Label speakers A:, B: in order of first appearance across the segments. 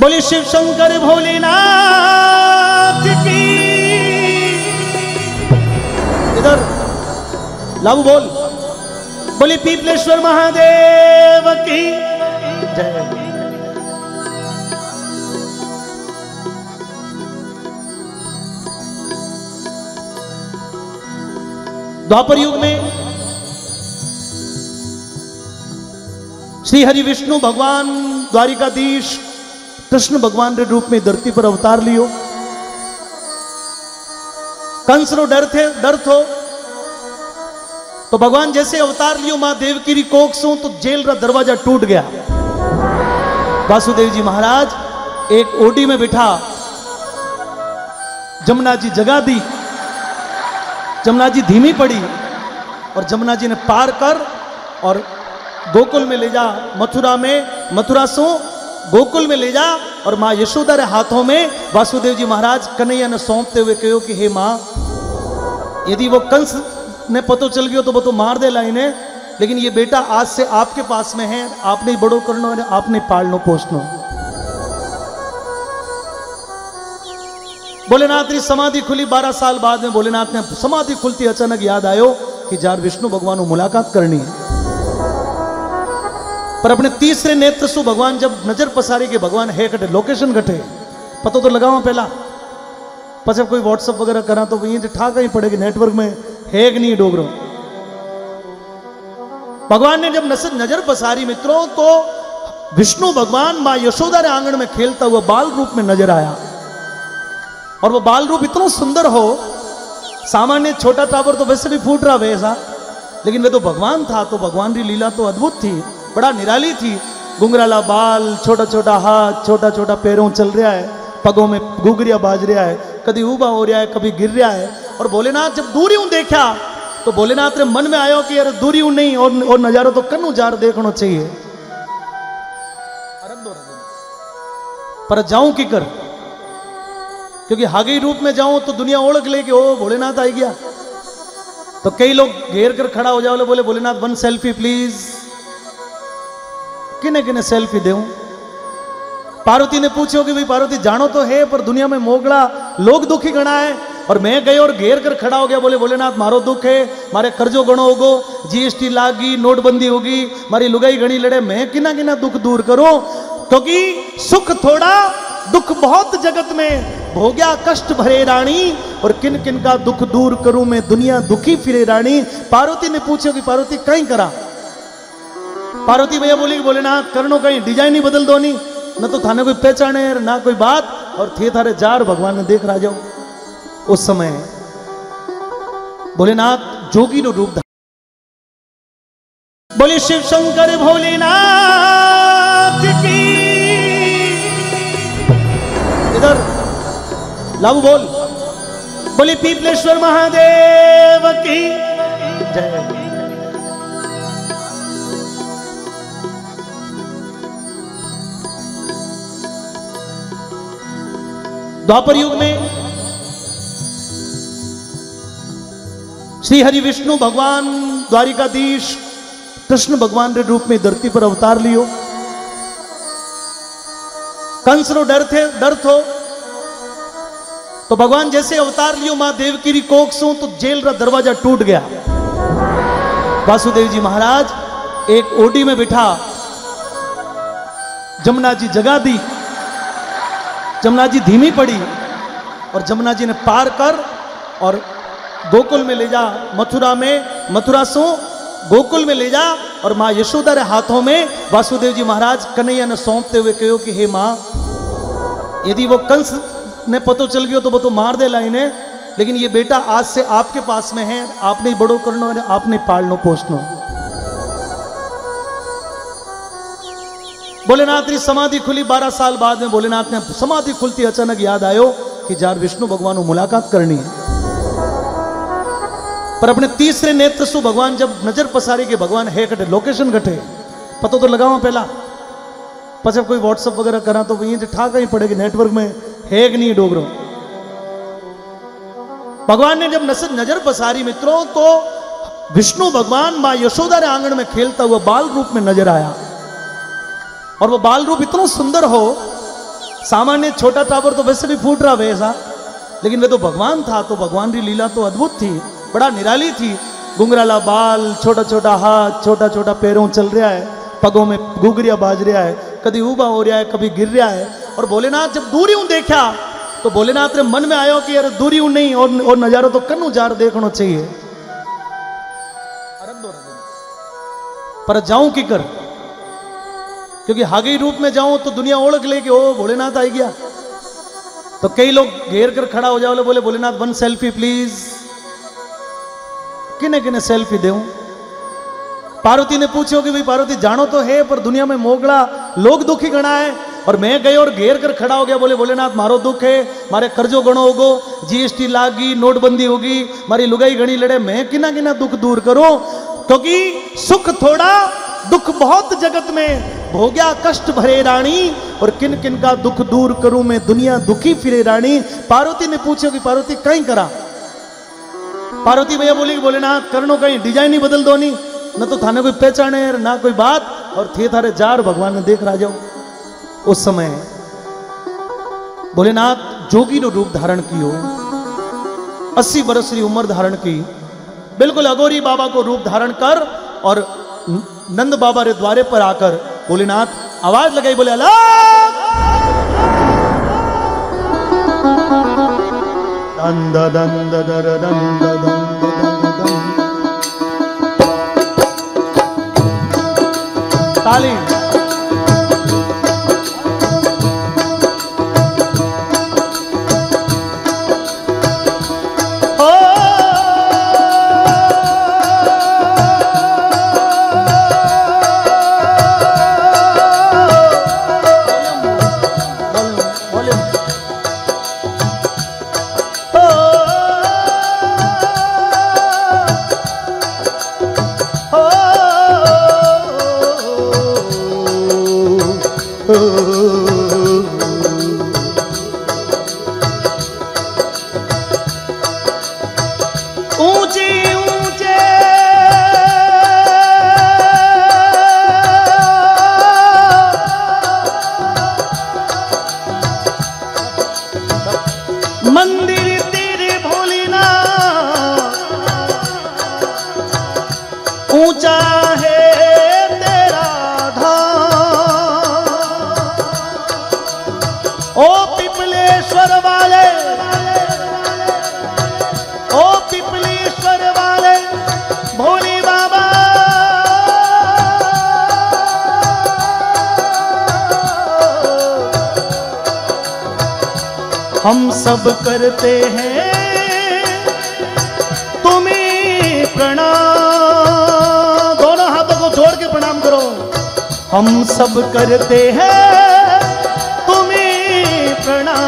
A: बोले, शिव शंकर भोलेनाथ की। इधर, लाबू बोल। बोले, पीपलेश्वर महादेव की जय। द्वापर युग में श्री हरि विष्णु भगवान द्वारिकाधीश कृष्ण भगवान के रूप में धरती पर अवतार लियो। कंस रो डर थे, डर थो। तो भगवान जैसे अवतार लियो, माँ देवकी री कोख सो तो जेल का दरवाज़ा टूट गया। वासुदेव जी महाराज, एक ओडी में बिठा। जमुना जी जगा दी। जमुना जी धीमी पड़ी और जमुना जी ने पार कर और गोकुल में ले जा, मथुरा में, मथुरा सो। गोकुल में ले जा और माँ यशोदा रे हाथों में वासुदेव जी महाराज कन्हैया ने सौंपते हुए कहो कि, हे माँ, यदि वो कंस ने पतो चल गयो तो वो तो मार दे लाइने लेकिन ये बेटा आज से आपके पास में है, आपने बड़ो करनो और आपने पालनो पोषनो। भोलेनाथ की समाधि खुली, बारह साल बाद में भोलेनाथ ने समाधि खुलती अचानक याद आयो कि जार विष्णु भगवान को मुलाकात करनी है। पर अपने तीसरे नेत्र सु भगवान जब नज़र पसारी के भगवान, है कटे लोकेशन घटे पतो तो लगाओ पहला। पर जब कोई व्हाट्सअप वगैरह करा तो वहीं ठाक ही पड़ेगी नेटवर्क में, है नहीं डोगरो? भगवान ने जब नसर नज़र पसारी मित्रों तो विष्णु भगवान माँ यशोदा ने आँगन में खेलता हुआ बाल रूप में नज़र आया। और वो बाल रूप इतना सुंदर हो, सामान्य छोटा टावर तो वैसे भी फूट रहा वैसा, लेकिन वे तो भगवान था तो भगवान की लीला तो अद्भुत थी। बड़ा निराली थी। गुंगराला बाल छोटा छोटा हाथ छोटा छोटा पैरों चल रहा है। पगों में गुगरिया बाज रहा है। कभी ऊबा हो रहा है कभी गिर रहा है। और भोलेनाथ जब दूरी हूँ देखा तो भोलेनाथ ने मन में आयो कि यार दूरी हूँ नहीं और, और नजारो तो कन्नू जार देखना चाहिए। पर जाऊँ की कर? क्योंकि हागी रूप में जाऊँ तो दुनिया ओढ़ ले कि ओ भोलेनाथ आई गया। तो कई लोग घेर कर खड़ा हो जाओ बोले भोलेनाथ वन सेल्फी प्लीज़ किने किने सेल्फी दे पार्वती ने पूछो कि भाई, पार्वती, जानो तो है, पर दुनिया में मोगला लोग दुखी गणा है। और मैं गए और घेर कर खड़ा हो गया, बोले, भोलेनाथ, मारो दुख है, मारे कर्जो गणो होगो जीएसटी लागी, नोटबंदी होगी, मारी लुगाई गणी लड़े, मैं किना किना दुख दूर करूँ? क्योंकि सुख थोड़ा दुख बहुत जगत में, भोग्या कष्ट भरे रानी और किन किन का दुख दूर करूँ मैं, दुनिया दुखी फिरे रानी पार्वती ने पूछो कि पार्वती, कहीं करा? पार्वती भैया बोली कि भोलेनाथ करनो कहीं, डिज़ाइन ही बदल दो नहीं। न तो थाने कोई पहचान है, ना कोई बात, और थे थारे जार, भगवान ने देख रहा जाओ उस समय भोलेनाथ जोगी नो रूप बोले, शिव शंकर भोलेनाथ की इधर, लाबू बोल। बोले, पीपलेश्वर महादेव की जय। द्वापर युग में श्री हरि विष्णु भगवान द्वारिकाधीश कृष्ण भगवान के रूप में धरती पर अवतार लियो। कंस रो डर थे, डर थो। तो भगवान जैसे अवतार लियो, माँ देवकी री कोख सो तो जेल का दरवाज़ा टूट गया। वासुदेव जी महाराज एक ओडी में बिठा, जमुना जी जगा दी। जमुना जी धीमी पड़ी और जमुना जी ने पार कर और गोकुल में ले जा मथुरा में, मथुरा सो, गोकुल में ले जा और माँ यशोदा रे हाथों में वासुदेव जी महाराज कन्हैया ने सौंपते हुए कहो कि, हे माँ, यदि वो कंस ने पतो चल गयो तो वो तो मार दे लाइने लेकिन ये बेटा आज से आपके पास में है, आपने बड़ो करनो आपने पालनो पोषनो भोलेनाथ की समाधि खुली, बारह साल बाद में भोलेनाथ ने समाधि खुलती अचानक याद आयो कि जार विष्णु भगवान मुलाकात करनी है। पर अपने तीसरे नेत्र सु भगवान जब नज़र पसारी के भगवान है कटे लोकेशन घटे पतो तो लगाओ पहला। पचे कोई व्हाट्सअप वगैरह करा तो यहीं ठा कहीं पड़ेगी नेटवर्क में, है कि नहीं डोग भगवान ने जब नसर नज़र पसारी मित्रों तो विष्णु भगवान माँ यशोदा ने आँगन में खेलता हुआ बाल रूप में नज़र आया। और वो बाल रूप इतना सुंदर हो सामान्य छोटा टावर तो वैसे भी फूट रहा वैसा लेकिन वे तो भगवान था तो भगवान की लीला तो अद्भुत थी बड़ा निराली थी। गुंगराला बाल छोटा छोटा हाथ छोटा छोटा पैरों चल रहा है पगों में गुगरिया बाज रहा है कभी ऊबा हो रहा है कभी गिर रहा है। और भोलेनाथ जब दूरी हूँ देखा तो भोलेनाथ ने मन में आयो कि यार दूरी हूँ नहीं और, और नजारो तो कन्नू जार देखना चाहिए। पर जाऊँ की कर? क्योंकि हागी रूप में जाऊँ तो दुनिया ओळख ले कि ओ, भोलेनाथ आई गया। तो कई लोग घेर कर खड़ा हो जाओ, बोले, भोलेनाथ वन सेल्फी प्लीज़ किने किने सेल्फी दे पार्वती ने पूछो कि भाई, पार्वती, जानो तो है, पर दुनिया में मोगड़ा लोग दुखी गणा है। और मैं गए और घेर कर खड़ा हो गया, बोले, भोलेनाथ, मारो दुख है, मारे कर्जो गणो होगो जीएसटी लागी, नोटबंदी होगी, मारी लुगाई गणी लड़े, मैं किना किना दुख दूर करूँ? क्योंकि सुख थोड़ा दुख बहुत जगत में, भोग्या कष्ट भरे रानी, और किन किन का दुख दूर करूँ मैं, दुनिया दुखी फिरे रानी। पार्वती ने पूछो कि पार्वती, कहीं करा? पार्वती भैया बोली कि, भोलेनाथ, करनो कहीं, डिज़ाइन ही बदल दो नहीं न तो थाने कोई पहचाने ना कोई बात, और थे थारे जार, भगवान ने देख राजाओ उस समय, भोलेनाथ जोगी रो रूप धारण कियो। अस्सी बरस की उम्र धारण की। बिल्कुल अगोरी बाबा को रूप धारण कर, और नंद बाबा रे द्वारे पर आकर भोलेनाथ आवाज़ लगाई बोले अला दंद दंद दर दंद दंद दंद दंद। ताली। करते हैं। तुम्हें प्रणाम। दोनों हाथों को जोड़ के प्रणाम करो। हम सब करते हैं। तुम्हें प्रणाम।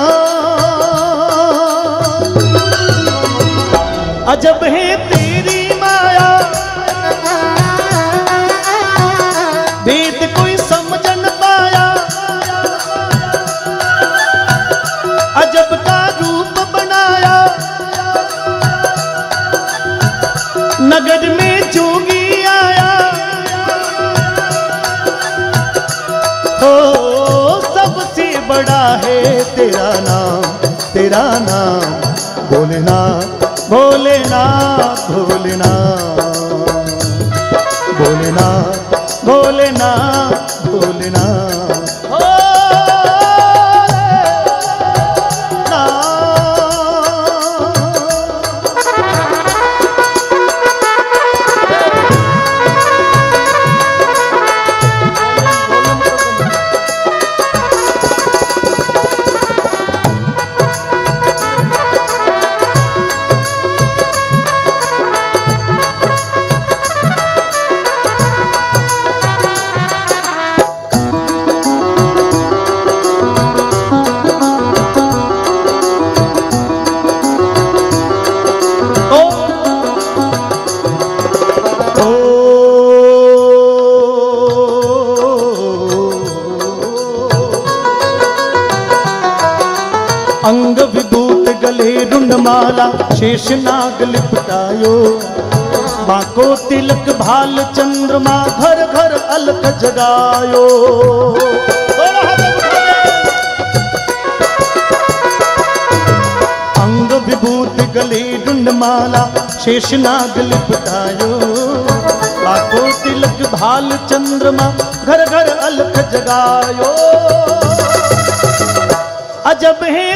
A: अजब है तेरा नाम तेरा नाम बोलना बोलना बोलना बोलना बोलना भोलेनाथ। काला शेष नाग लिपटायो। बाको तिलक भाल चंद्रमा घर घर अलख जगायो। अंग विभूत गले डुंडमाला, शेष नाग लिपटायो। बाको तिलक भाल चंद्रमा घर घर अलख जगायो। अजब है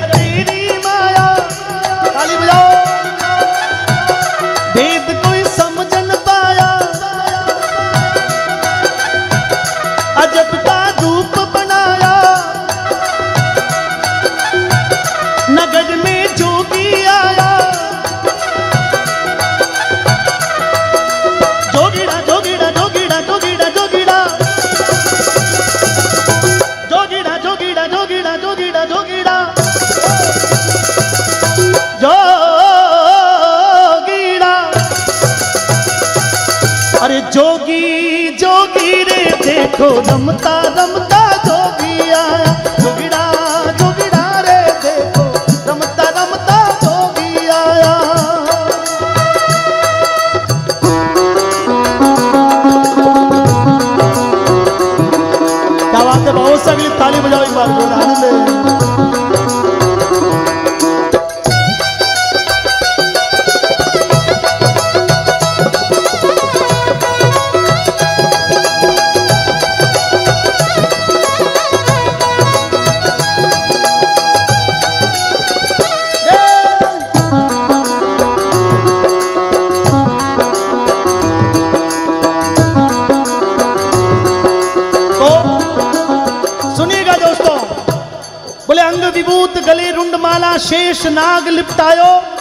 A: शेष नाग लिपटायो।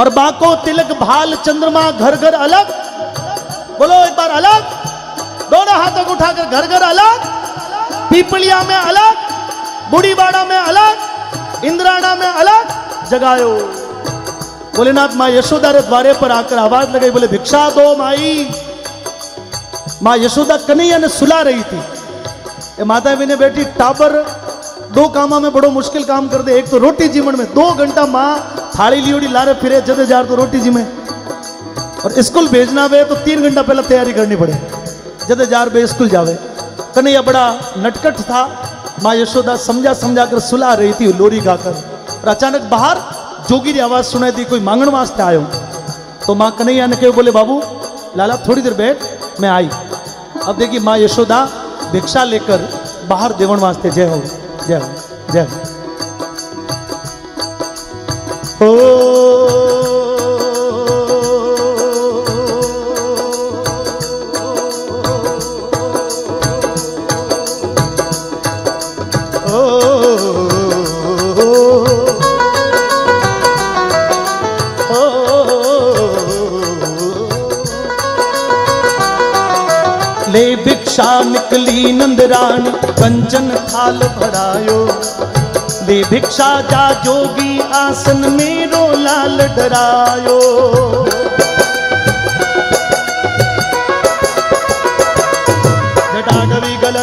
A: और बाको तिलक भाल चंद्रमा घर घर अलग। बोलो एक बार अलग। दोनों हाथों को उठाकर घर घर अलग। पीपलिया में अलग। बूढ़ीबाड़ा में अलग। इंद्राणा में अलग। जगायो। भोलेनाथ माँ यशोदा रे द्वारे पर आकर आवाज़ लगाई, बोले, भिक्षा दो माई। माँ यशोदा कन्हैया ने सुला रही थी। माता भी ने बेटी, टाबर दो कामा में बड़ो मुश्किल काम कर दे। एक तो रोटी जीवन में दो घंटा माँ थाली लियोड़ी लारे फिरे, जदे जार तो रोटी जी में और स्कूल भेजना वे तो तीन घंटा पहले तैयारी करनी पड़े। जदे जार बे स्कूल जावे। कन्हैया बड़ा नटकट था। माँ यशोदा समझा समझा कर सुला रही थी, लोरी गाकर। और अचानक बाहर जोगी की आवाज़ सुनाई थी कोई मांगण वास्ते आयो? तो माँ कन्हैया ने कहे बोले, बाबू, लाला, थोड़ी देर बैठ, मैं आई। अब देखिए माँ यशोदा भिक्षा लेकर बाहर देवण वास्ते जय हो jump, jump. कंचन थाल भरायो। ले भिक्षा जा जोगी आसन मेरो लाल डरायो।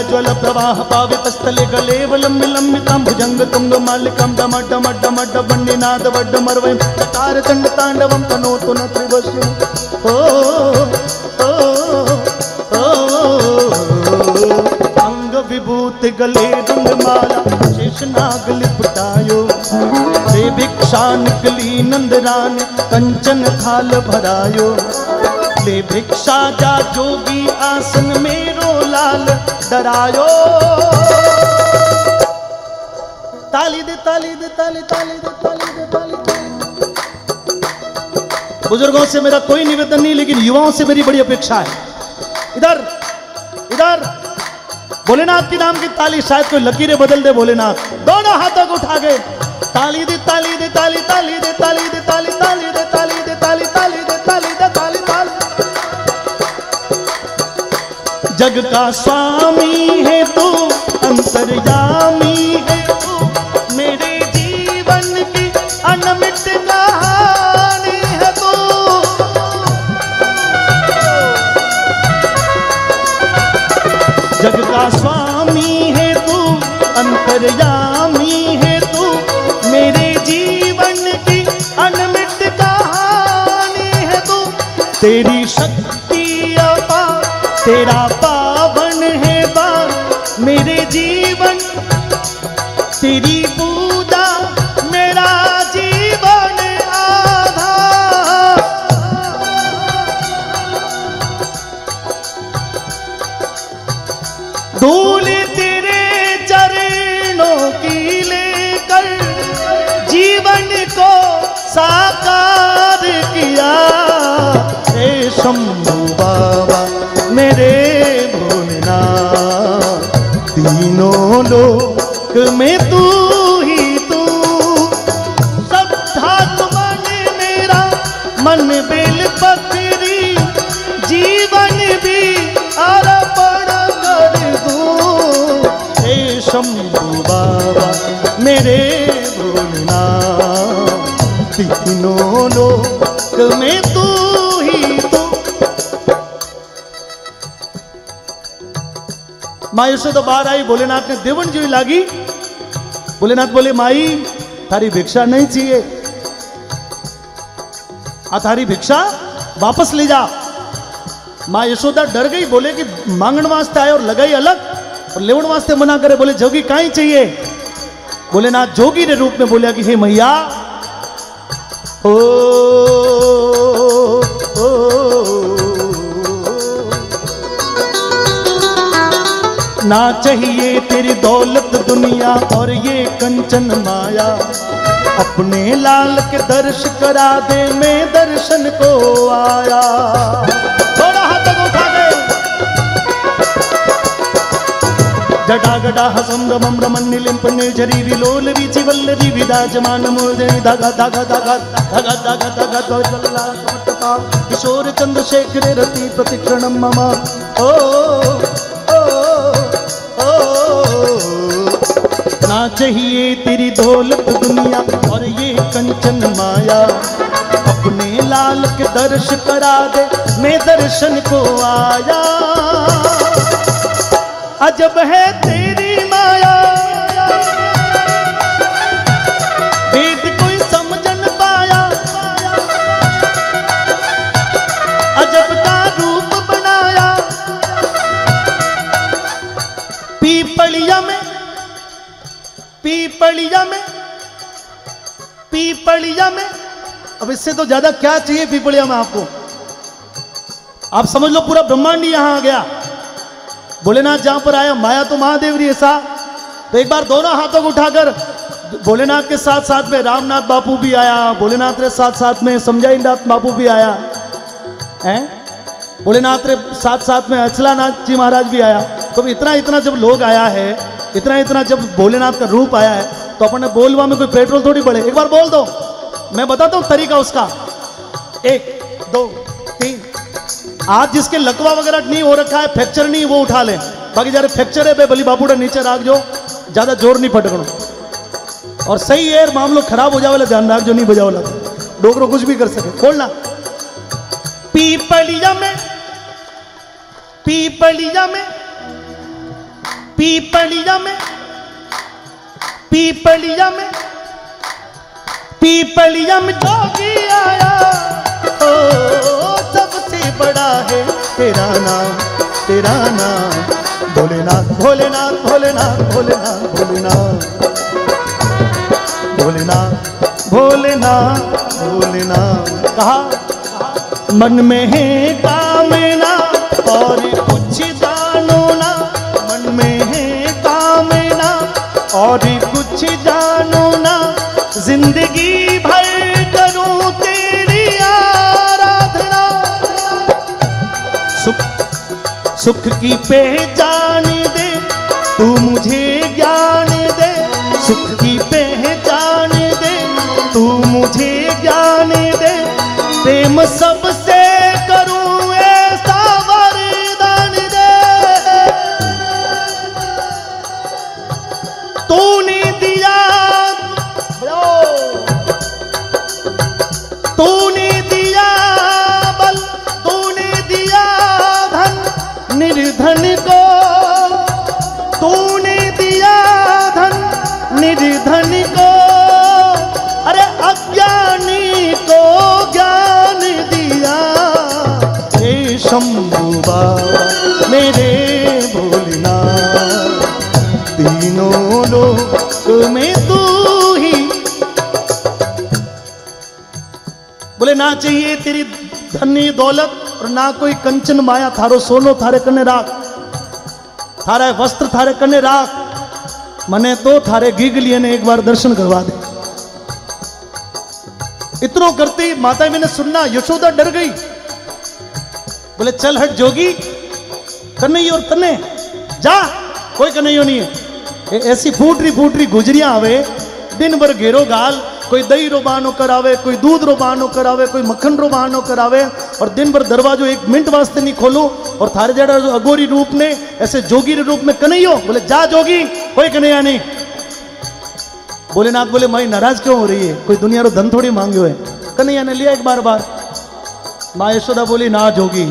A: ज्वल प्रवाह पावित स्थले गले वलंबि लंबितं भुजंग तुंग मालिकं डम डम डम डबंडी नाद वड्ड मर्वयं चकार चंड तांडवं तनोतु न त्रिवश्यं ओ ओ ओ विभूत गले रंग माला शेष नाग लिपटायो। रे भिक्षा निकली नंदरान कंचन थाल भरायो। ले भिक्षा जा जोगी आसन मेरो लाल डरायो। ताली दे ताली दे, ताली ताली दे ताली दे, ताली ताली। बुज़ुर्गों से मेरा कोई निवेदन नहीं, लेकिन युवाओं से मेरी बड़ी अपेक्षा है। इधर इधर। भोलेनाथ की नाम की ताली शायद कोई लकीरें बदल दे भोलेनाथ। दोनों हाथों को उठा के ताली दे ताली दे, ताली ताली दे ताली दे, ताली ताली दे ताली दे, ताली ताली दे ताली दे, ताली ताली। जग का स्वामी है तू, अंतर्यामी है तू। मेरे जीवन की अनमिट कहानी अंतर्यामी है तू मेरे जीवन की अनमित कहानी है तू। तेरी शक्ति अपा तेरा पावन है बा मेरे जीवन, तेरी लोक में तू ही तू। श्रद्धा मन मेरा, मन बेल पत्री जीवन भी अर्पण कर दूँ। हे शंभू बाबा, मेरे भोलेनाथ, तीनों लोक में माँ यशोदा बाहर आई भोलेनाथ ने देवन जी लागी। भोलेनाथ बोले माई थारी भिक्षा नहीं चाहिए। आ थारी भिक्षा वापस ले जा। माँ यशोदा डर गई बोले कि मांगण वास्ते आए और लगाई अलग और लेवण वास्ते मना करे बोले जोगी काई चाहिए? भोलेनाथ जोगी ने रूप में बोलिया कि हे मैया ओ, ना चाहिए तेरी दौलत दुनिया और ये कंचन माया। अपने लाल के दर्श करा दे, मैं दर्शन को आया। थोड़ा हाथ तक उठा दे। जटा गटा हसम रमम रमन निलिंप निर्झरी विलोल विचि वल्लरी विदाजमान मूर्धनि धागा धागा धागा धागा धागा धागा कमटका किशोर चंद्रशेखर रति प्रतिक्षणम मम। ओ ओ ओ। चाहिए तेरी दौलत दुनिया और ये कंचन माया। अपने लाल के दर्श करा दे, मैं दर्शन को आया। अजब है तेरी माया। अब इससे तो ज़्यादा क्या चाहिए पीपलिया में आपको? आप समझ लो, पूरा ब्रह्मांड यहाँ आ गया। भोलेनाथ जहाँ पर आया, माया तो महादेव रही ऐसा तो एक बार दोनों हाथों को उठाकर, भोलेनाथ के साथ साथ में रामनाथ बापू भी आया, भोलेनाथ के साथ साथ में समझाईनाथ बापू भी आया। हैं? भोलेनाथ के साथ साथ में अचलानाथ जी महाराज भी आया। तो इतना इतना जब लोग आया है, इतना इतना जब भोलेनाथ का रूप आया है तो अपन बोलवा में कोई पेट्रोल थोड़ी बढ़े। एक बार बोल दो। मैं बताता हूँ तरीका उसका। एक, दो, तीन। आज जिसके लकवा वगैरह नहीं हो रखा है, फ्रैक्चर नहीं, वो उठा ले। बाकी जरा फ्रैक्चर है भली बापूड़ा नीचे राख जो। ज़्यादा ज़ोर नहीं पटकनो और सही है, मामलो खराब हो जावे ध्यान राख जो, नहीं बजावला डोकरो कुछ भी कर सके। खोलना पीपलिया में पीपलिया में पीपलिया में पीपलिया में। पीपलिया में जोगी आया। ओ, सबसे बड़ा है तेरा नाम तेरा नाम। भोलेनाथ भोलेनाथ भोलेनाथ भोलेनाथ भोलेनाथ। भोलेनाथ भोलेनाथ भोलेनाथ। कहा? मन में है कामना और कुछ जानो ना। मन में है कामना और कुछ जानो ना। ज़िंदगी भर करूँ तेरी आराधना। सुख सुख की पहचान ना चाहिए तेरी धनी दौलत और ना कोई कंचन माया। थारो सोनो थारे कने राख। थारा वस्त्र थारे कने राख। मने तो थारे गीगलिए ने एक बार दर्शन करवा दे। इतनो करते माता मैंने सुनना, यशोदा डर गई। बोले, चल हट जोगी कन्हई और तने जा, कोई कन्हैयो नहीं है। ऐसी फूटरी फूटरी गुजरिया आवे, दिन भर घेरो गाल कोई दही रो बहानो करावे, कोई दूध रो बहानो करावे, कोई मक्खन रो बहानो करावे और दिन भर दरवाजो एक मिनट वास्ते नहीं खोलो और थारे जड़ा जो अगोरी रूप ने, ऐसे जोगी रूप में कन्हैयो? बोले, जा जोगी कोई कन्हैया नहीं भोलेनाथ बोले, माई नाराज़ क्यों हो रही है? कोई दुनिया रो धन थोड़ी मांगे है। कन्हैया ने लिया एक बार बार। माँ यशोदा बोली, ना जोगी,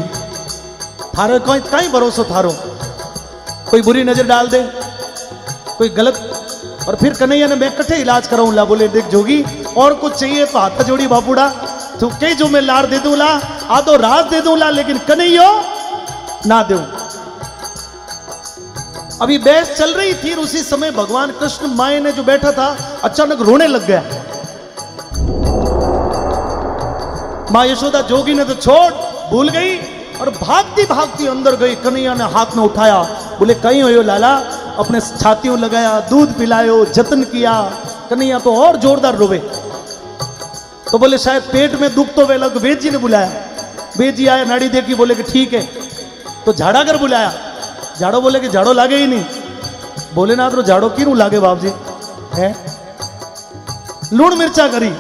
A: थारो कहीं कहीं भरोसो थारो? कोई बुरी नज़र डाल दे, कोई गलत और फिर कन्हैया ने, मैं कट्ठे इलाज कराऊं? ला बोले, देख जोगी, और कुछ चाहिए तो हाथ जोड़ी बापूड़ा तो कई जो मैं लार दे दूँ ला आधो राज दे दूँ ला, लेकिन कन्हैयो ना दू अभी बहस चल रही थी, उसी समय भगवान कृष्ण माए ने जो बैठा था, अचानक रोने लग गया। माँ यशोदा जोगी ने तो छोड़, भूल गई और भागती भागती अंदर गई। कन्हैया ने हाथ में उठाया। बोले, कहीं हो लाला? अपने छातियों लगाया, दूध पिलायो, जतन किया, कन्हैया तो और जोरदार रोवे। तो बोले, शायद पेट में दुख तो वे लग। वेद जी ने बुलाया। वेद जी आया नाड़ी देखी, बोले कि ठीक है। तो झाड़ा कर बुलाया, झाड़ो बोले कि झाड़ो लागे ही नहीं। बोले ना तो झाड़ो क्यों लागे बाप जी है? लूण मिर्चा करी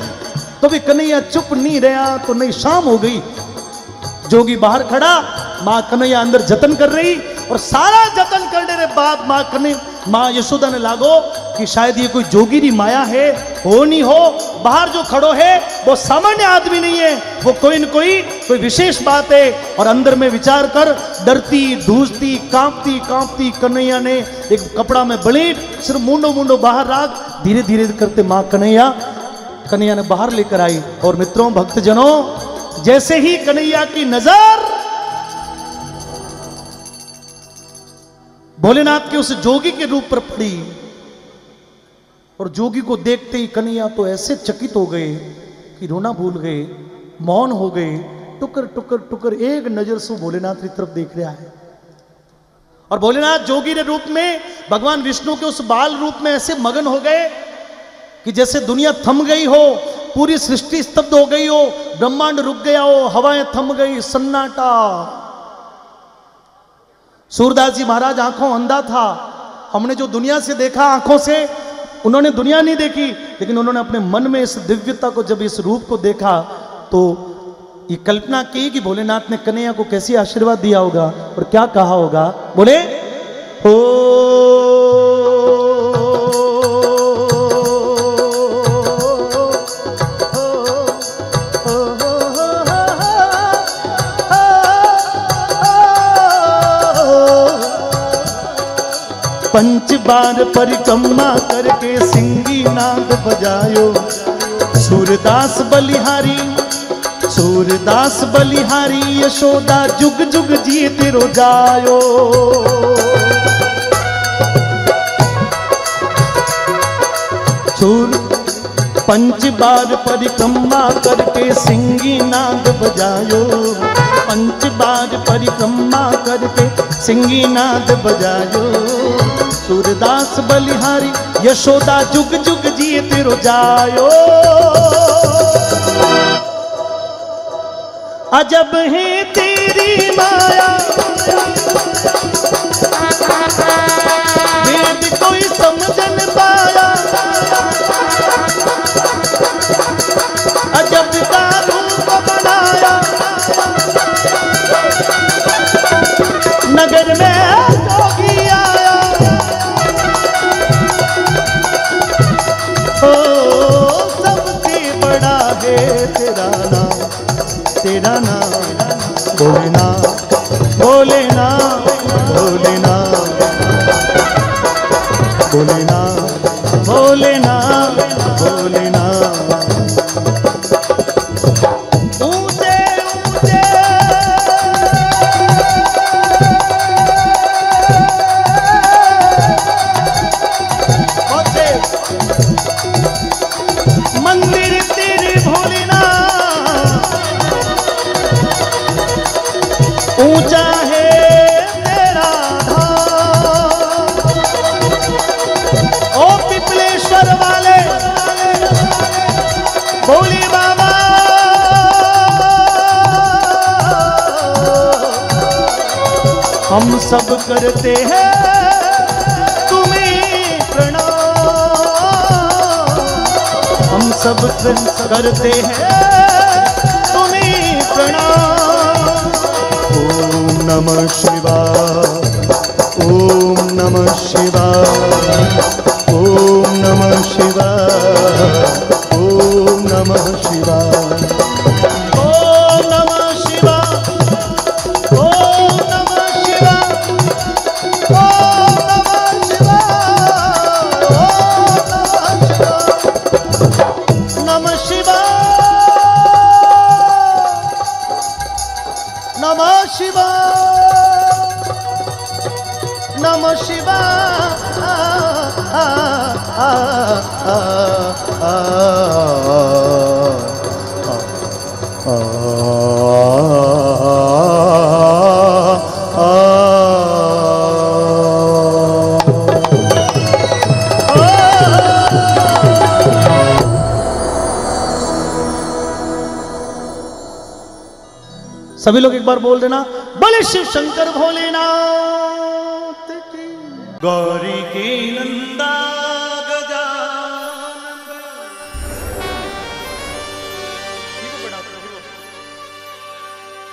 A: तो भी कन्हैया चुप नहीं रहा तो नहीं शाम हो गई। जोगी बाहर खड़ा, माँ कन्हैया अंदर जतन कर रही और सारा जतन करने के बाद माँ कन्हैया माँ यशोदा ने लागो कि शायद ये कोई जोगीरी माया है, हो नहीं हो, बाहर जो खड़ो है, वो सामान्य आदमी नहीं है, वो कोई न कोई कोई विशेष बात है। और अंदर में विचार कर, डरती धूसती कांपती कांपती कन्हैया ने एक कपड़ा में बलीट, सिर्फ़ मुंडो मुंडो बाहर राख धीरे धीरे करते माँ कन्हैया कन्हैया ने बाहर लेकर आई। और मित्रों, भक्तजनों, जैसे ही कन्हैया की नज़र भोलेनाथ के उस जोगी के रूप पर पड़ी। और जोगी को देखते ही कन्हैया तो ऐसे चकित हो गए कि रोना भूल गए, मौन हो गए। टुकर टुकर टुकर, एक नज़र से भोलेनाथ की तरफ़ देख रहा है। और भोलेनाथ जोगी के रूप में, भगवान विष्णु के उस बाल रूप में ऐसे मगन हो गए कि जैसे दुनिया थम गई हो, पूरी सृष्टि स्तब्ध हो गई हो, ब्रह्मांड रुक गया हो, हवाएँ थम गई, सन्नाटा सूरदास जी महाराज, आँखों अंधा था। हमने जो दुनिया से देखा, आँखों से, उन्होंने दुनिया नहीं देखी, लेकिन उन्होंने अपने मन में इस दिव्यता को, जब इस रूप को देखा तो ये कल्पना की कि भोलेनाथ ने कन्हैया को कैसी आशीर्वाद दिया होगा और क्या कहा होगा? बोले, हो बजायो सूरदास बलिहारी सूरदास बलिहारी, यशोदा जुग जुग जी तेरो जायो। सूर पंच बार परिक्रमा करके सिंगी नाद बजायो। पंच बार परिक्रमा करके सिंगी नाद बजायो। सूरदास बलिहारी यशोदा जुग जुग जी रुजायो। जायो अजब है तेरी माया हम सब करते हैं। तुम्हें प्रणाम। हम सब करते हैं। तुम्हें प्रणाम। ओम नमः शिवाय। ओम नमः शिवाय। ओम नमः शिवाय। सभी लोग एक बार बोल देना बोले शिव शंकर भोलेनाथ की गौरी की नंदा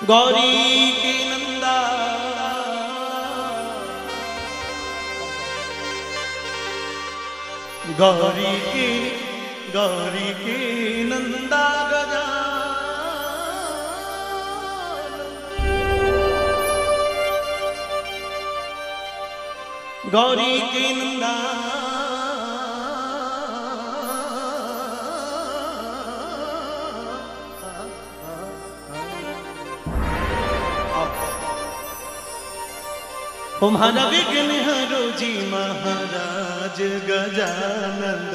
A: गौरी की नंदा गौरी की गौरी की नंदा गजानन। गौरी की नंदा तुम्हारा विघ्न हरो जी महाराज गजानंद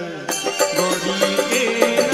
A: गौरी के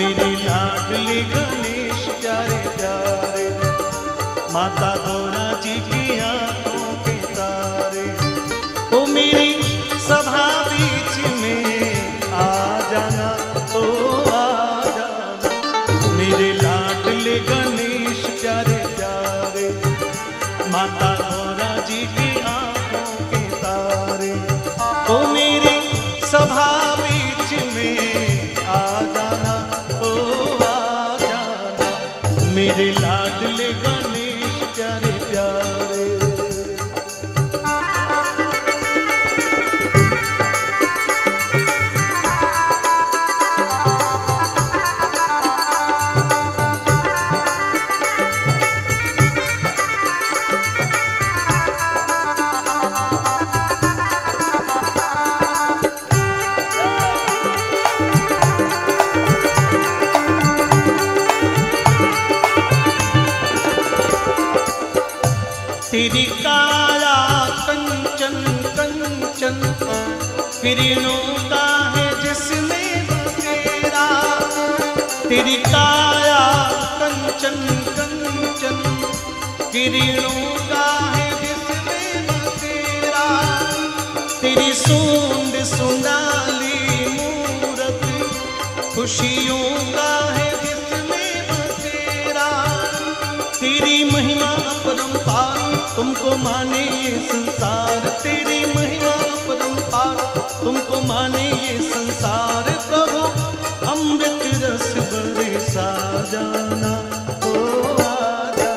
A: मेरे
B: लाडले गणेश प्यारे प्यारे। माता गौरा जी की आँखों किरणों है जिसमें बसेरा तेरी काया कंचन कंचन। किरणों है जिसमें बसेरा तेरी सूंड सुंदाली मूरत। खुशियों का है जिसमें बसेरा तेरी महिमा अपरंपार तुमको माने संसार। तेरी महिमा अपरंपार तुमको माने ये संसार प्रभु, अमृत रस जाना ओ, आजा।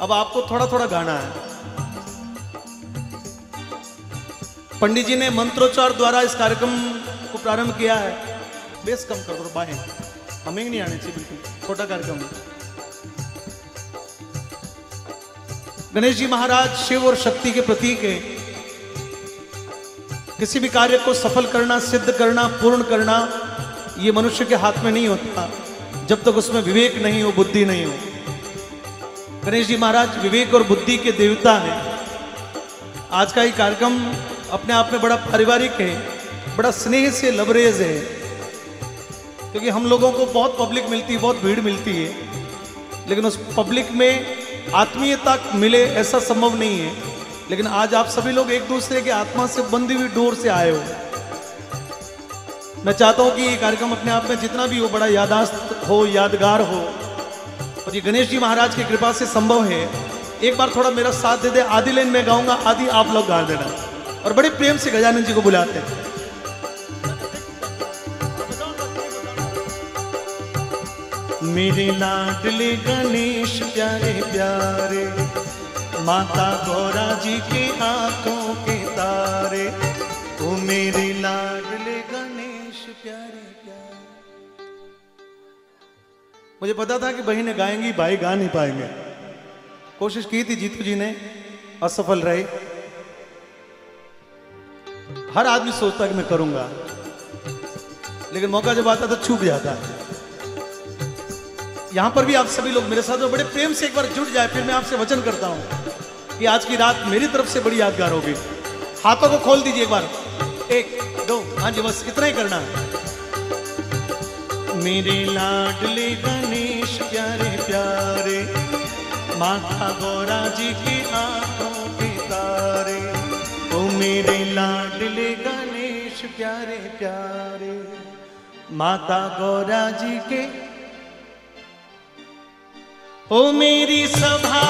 A: अब आपको थोड़ा थोड़ा गाना है। पंडित जी ने मंत्रोच्चार द्वारा इस कार्यक्रम को प्रारंभ किया है। बेस कम कर दो, बाहें। हमें नहीं आने चाहिए, बिल्कुल। छोटा कार्यक्रम गणेश जी महाराज शिव और शक्ति के प्रतीक है। किसी भी कार्य को सफल करना, सिद्ध करना, पूर्ण करना, ये मनुष्य के हाथ में नहीं होता। जब तक उसमें विवेक नहीं हो, बुद्धि नहीं हो। गणेश जी महाराज, विवेक और बुद्धि के देवता हैं। आज का ये कार्यक्रम अपने आप में बड़ा पारिवारिक है, बड़ा स्नेह से लबरेज है। क्योंकि हम लोगों को बहुत पब्लिक मिलती है बहुत भीड़ मिलती है। लेकिन उस पब्लिक में आत्मीयता मिले ऐसा संभव नहीं है। लेकिन आज आप सभी लोग एक दूसरे के आत्मा से बंधी हुई डोर से आए हो। मैं चाहता हूँ कि ये कार्यक्रम अपने आप में जितना भी हो, बड़ा यादाश्त हो, यादगार हो, और ये गणेश जी महाराज की कृपा से संभव है। एक बार थोड़ा मेरा साथ दे दे, आधी लाइन में गाऊँगा, आधी आप लोग गा देना। और बड़े प्रेम से गजानन जी को बुलाते हैं।
B: मेरे लाडले गणेश, प्यारे प्यारे माता गौरा जी के आँखों के तारे, ओ मेरे लाडले गणेश प्यारे प्यारे।
A: मुझे पता था कि बहनें गाएँगी, भाई गा नहीं पाएँगे। कोशिश की थी जीतू जी ने, असफल रहे। हर आदमी सोचता कि मैं करूँगा। लेकिन मौका जब आता तो छूट जाता है। यहाँ पर भी आप सभी लोग मेरे साथ बड़े प्रेम से एक बार जुट जाए, फिर मैं आपसे वचन करता हूँ। कि आज की रात मेरी तरफ़ से बड़ी यादगार होगी। हाथों को खोल दीजिए एक बार। एक, दो। हाँ जी, बस इतना ही करना है।
B: मेरे लाडले गणेश, प्यारे प्यारे, माता गौरा जी की आँखों के तारे, ओ मेरे लाडले गणेश, प्यारे प्यारे, माता गौरा जी के, ओ मेरी सभा